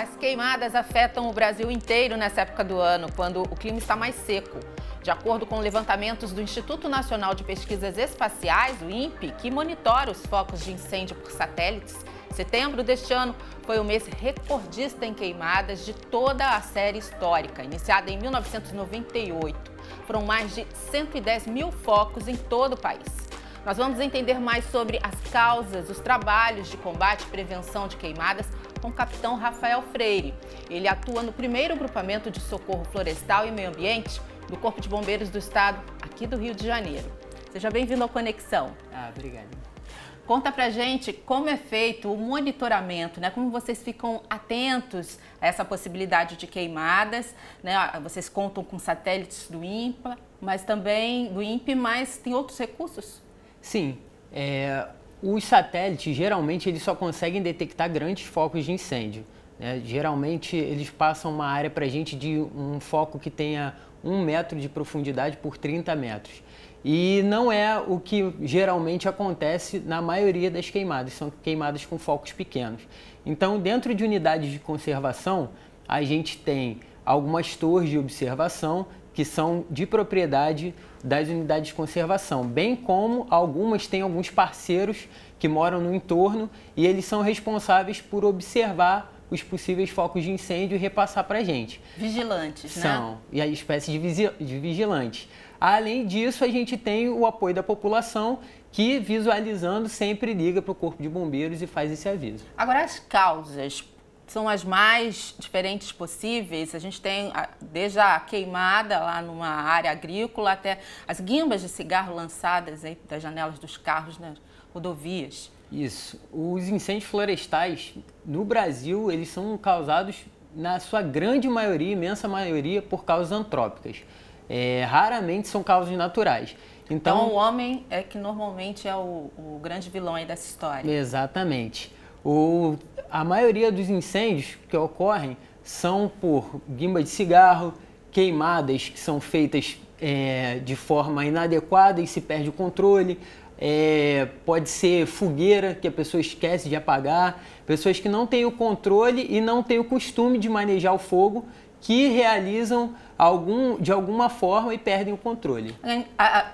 As queimadas afetam o Brasil inteiro nessa época do ano, quando o clima está mais seco. De acordo com levantamentos do Instituto Nacional de Pesquisas Espaciais, o INPE, que monitora os focos de incêndio por satélites, setembro deste ano foi o mês recordista em queimadas de toda a série histórica, iniciada em 1998. Foram mais de 110 mil focos em todo o país. Nós vamos entender mais sobre as causas, os trabalhos de combate e prevenção de queimadas com o capitão Rafael Freire. Ele atua no primeiro grupamento de socorro florestal e meio ambiente do Corpo de Bombeiros do Estado, aqui do Rio de Janeiro. Seja bem-vindo ao Conexão. Ah, obrigado. Conta pra gente como é feito o monitoramento, né? Como vocês ficam atentos a essa possibilidade de queimadas, né? Vocês contam com satélites do INPA, mas também do INPE, mas tem outros recursos? Sim. É, os satélites, geralmente, eles só conseguem detectar grandes focos de incêndio. Né? Geralmente, eles passam uma área para a gente de um foco que tenha um metro de profundidade por 30 metros. E não é o que geralmente acontece na maioria das queimadas, são queimadas com focos pequenos. Então, dentro de unidades de conservação, a gente tem algumas torres de observação que são de propriedade das unidades de conservação, bem como algumas têm alguns parceiros que moram no entorno e eles são responsáveis por observar os possíveis focos de incêndio e repassar para a gente. Vigilantes, são, né? São, e a espécie de, de vigilantes. Além disso, a gente tem o apoio da população que, visualizando, sempre liga para o Corpo de Bombeiros e faz esse aviso. Agora, as causas são as mais diferentes possíveis. A gente tem desde a queimada lá numa área agrícola até as guimbas de cigarro lançadas aí das janelas dos carros nas rodovias. Isso. Os incêndios florestais no Brasil, eles são causados na sua grande maioria, imensa maioria, por causas antrópicas. É, raramente são causas naturais. Então, então, o homem é que normalmente é o, o grande vilão aí dessa história. Exatamente. O, a maioria dos incêndios que ocorrem são por guimba de cigarro, queimadas que são feitas é, de forma inadequada e se perde o controle. É, pode ser fogueira que a pessoa esquece de apagar, pessoas que não têm o controle e não têm o costume de manejar o fogo, que realizam algum, de alguma forma e perdem o controle.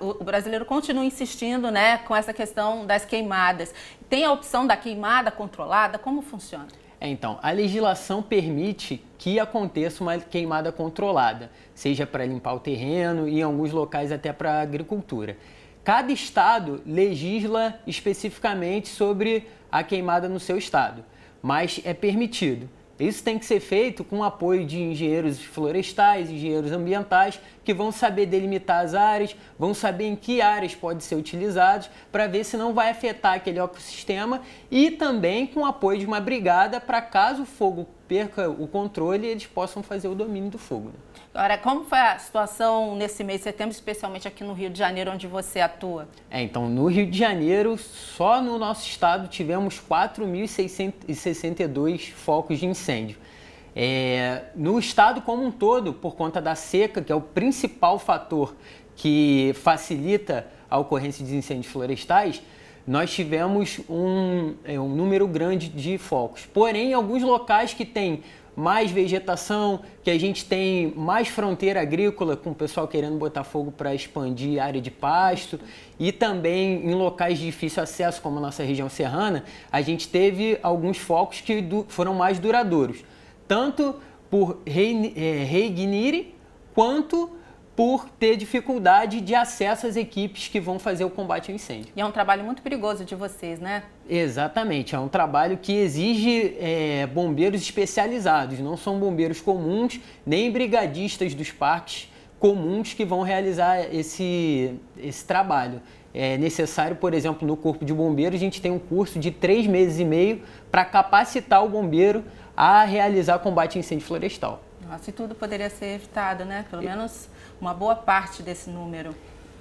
O brasileiro continua insistindo né, com essa questão das queimadas. Tem a opção da queimada controlada? Como funciona? É, então, a legislação permite que aconteça uma queimada controlada, seja para limpar o terreno e em alguns locais até para agricultura. Cada estado legisla especificamente sobre a queimada no seu estado, mas é permitido. Isso tem que ser feito com o apoio de engenheiros florestais, engenheiros ambientais, que vão saber delimitar as áreas, vão saber em que áreas podem ser utilizados, para ver se não vai afetar aquele ecossistema, e também com o apoio de uma brigada para caso o fogo perca o controle, eles possam fazer o domínio do fogo. Né? Agora, como foi a situação nesse mês de setembro, especialmente aqui no Rio de Janeiro, onde você atua? É, então, no Rio de Janeiro, só no nosso estado tivemos 4.662 focos de incêndio. É, no estado como um todo, por conta da seca, que é o principal fator que facilita a ocorrência de incêndios florestais, nós tivemos um, é, um número grande de focos. Porém, em alguns locais que tem mais vegetação, que a gente tem mais fronteira agrícola, com o pessoal querendo botar fogo para expandir área de pasto, e também em locais de difícil acesso, como a nossa região serrana, a gente teve alguns focos que foram mais duradouros, tanto por é, quanto por ter dificuldade de acesso às equipes que vão fazer o combate ao incêndio. E é um trabalho muito perigoso de vocês, né? Exatamente, é um trabalho que exige é, bombeiros especializados, não são bombeiros comuns, nem brigadistas dos parques comuns que vão realizar esse, esse trabalho. É necessário, por exemplo, no Corpo de Bombeiros, a gente tem um curso de três meses e meio para capacitar o bombeiro a realizar combate a incêndio florestal. Nossa, e tudo poderia ser evitado, né? Pelo menos uma boa parte desse número.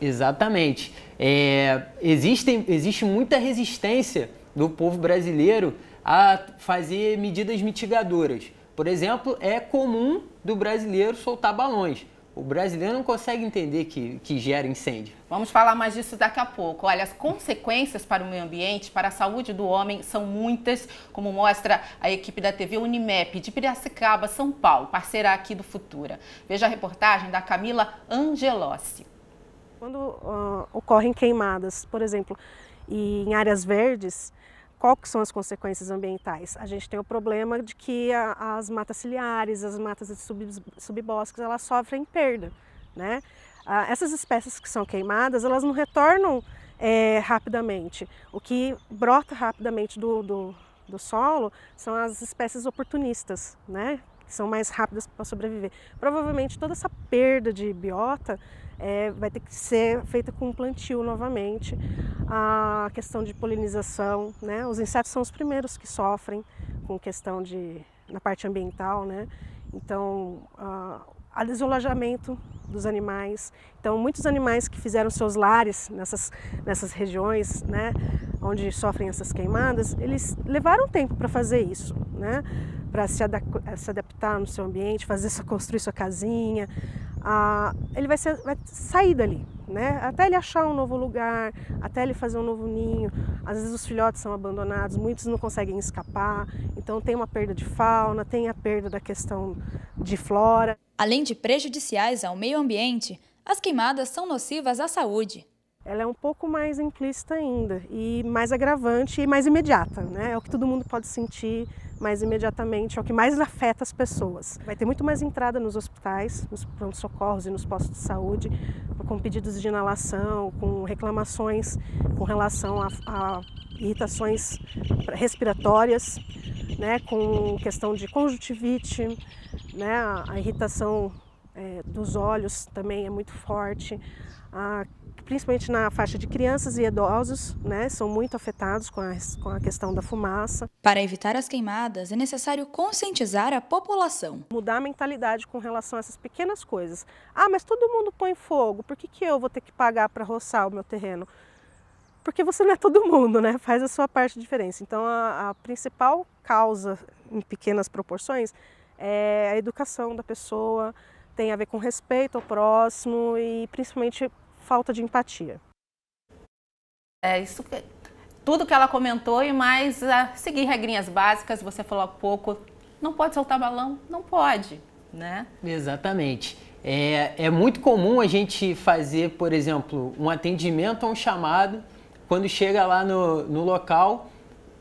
Exatamente. É, existe, existe muita resistência do povo brasileiro a fazer medidas mitigadoras. Por exemplo, é comum do brasileiro soltar balões. O brasileiro não consegue entender que, que gera incêndio. Vamos falar mais disso daqui a pouco. Olha, as consequências para o meio ambiente, para a saúde do homem, são muitas, como mostra a equipe da TV Unimep de Piracicaba, São Paulo, parceira aqui do Futura. Veja a reportagem da Camila Angelossi. Quando uh, ocorrem queimadas, por exemplo, em áreas verdes, qual que são as consequências ambientais? A gente tem o problema de que a, as matas ciliares, as matas de sub, subbosques, elas sofrem perda, né? Ah, essas espécies que são queimadas, elas não retornam é, rapidamente. O que brota rapidamente do, do, do solo são as espécies oportunistas, né? Que são mais rápidas para sobreviver. Provavelmente toda essa perda de biota é, vai ter que ser feita com plantio novamente. A questão de polinização, né? Os insetos são os primeiros que sofrem com questão de na parte ambiental, né? Então, a, a dos animais. Então, muitos animais que fizeram seus lares nessas, nessas regiões, né, onde sofrem essas queimadas, eles levaram tempo para fazer isso, né, para se, se, adaptar no seu ambiente, fazer construir sua casinha, ah, ele vai, ser, vai sair dali, né? Até ele achar um novo lugar, até ele fazer um novo ninho. Às vezes os filhotes são abandonados, muitos não conseguem escapar, então tem uma perda de fauna, tem a perda da questão de flora. Além de prejudiciais ao meio ambiente, as queimadas são nocivas à saúde ela é um pouco mais implícita ainda e mais agravante e mais imediata, né? É o que todo mundo pode sentir mais imediatamente, é o que mais afeta as pessoas. Vai ter muito mais entrada nos hospitais, nos pronto-socorros e nos postos de saúde, com pedidos de inalação, com reclamações com relação a, a irritações respiratórias, né? Com questão de conjuntivite, né? A irritação é, dos olhos também é muito forte. A principalmente na faixa de crianças e idosos, né, são muito afetados com a, com a questão da fumaça. Para evitar as queimadas, é necessário conscientizar a população. Mudar a mentalidade com relação a essas pequenas coisas. Ah, mas todo mundo põe fogo, por que, que eu vou ter que pagar para roçar o meu terreno? Porque você não é todo mundo, né? Faz a sua parte de diferença. Então, a, a principal causa, em pequenas proporções, é a educação da pessoa, tem a ver com respeito ao próximo e principalmente falta de empatia. É isso que, tudo que ela comentou e mais a seguir regrinhas básicas, você falou há pouco, não pode soltar balão? Não pode, né? Exatamente. É, é muito comum a gente fazer, por exemplo, um atendimento a um chamado, quando chega lá no, no local,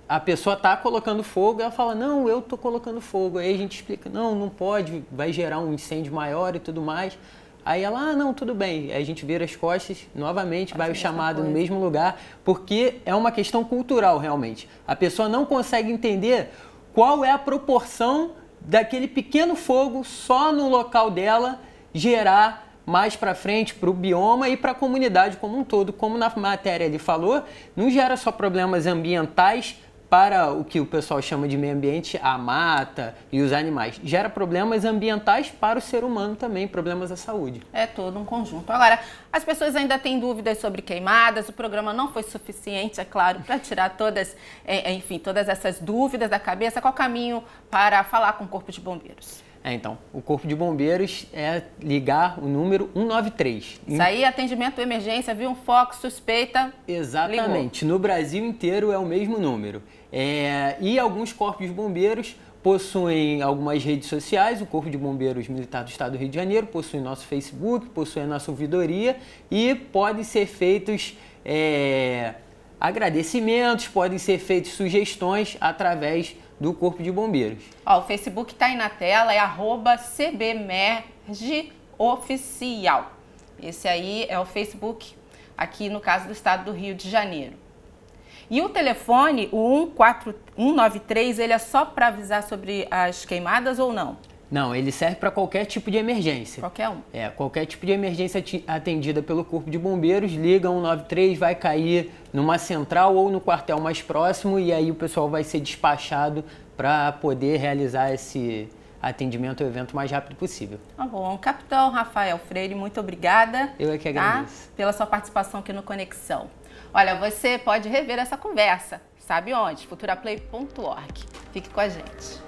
a pessoa está colocando fogo, ela fala, não, eu estou colocando fogo. Aí a gente explica, não, não pode, vai gerar um incêndio maior e tudo mais. Aí ela, ah, não, tudo bem. Aí a gente vira as costas, novamente, vai o chamado no mesmo lugar, porque é uma questão cultural, realmente. A pessoa não consegue entender qual é a proporção daquele pequeno fogo só no local dela gerar mais para frente para o bioma e para a comunidade como um todo. Como na matéria ele falou, não gera só problemas ambientais, para o que o pessoal chama de meio ambiente, a mata e os animais. Gera problemas ambientais para o ser humano também, problemas da saúde. É todo um conjunto. Agora, as pessoas ainda têm dúvidas sobre queimadas, o programa não foi suficiente, é claro, para tirar todas, é, é, enfim, todas essas dúvidas da cabeça. Qual o caminho para falar com o Corpo de Bombeiros? É, então, o Corpo de Bombeiros é ligar o número 193. Isso aí, atendimento emergência, viu um foco, suspeita. Exatamente. Ligou. No Brasil inteiro é o mesmo número. É, e alguns corpos de bombeiros possuem algumas redes sociais, o Corpo de Bombeiros Militar do Estado do Rio de Janeiro possui nosso Facebook, possui a nossa ouvidoria e podem ser feitos é, agradecimentos, podem ser feitas sugestões através do Corpo de Bombeiros. Ó, o Facebook está aí na tela, é arroba cbmergeoficial. Esse aí é o Facebook aqui no caso do estado do Rio de Janeiro. E o telefone, o 143, ele é só para avisar sobre as queimadas ou não? Não, ele serve para qualquer tipo de emergência. Qualquer um. É, qualquer tipo de emergência atendida pelo Corpo de Bombeiros, liga 193, vai cair numa central ou no quartel mais próximo e aí o pessoal vai ser despachado para poder realizar esse atendimento ao evento o mais rápido possível. Tá bom. Capitão Rafael Freire, muito obrigada. Eu é que tá? agradeço. Tá? Pela sua participação aqui no Conexão. Olha, você pode rever essa conversa, sabe onde? futuraplay.org. Fique com a gente.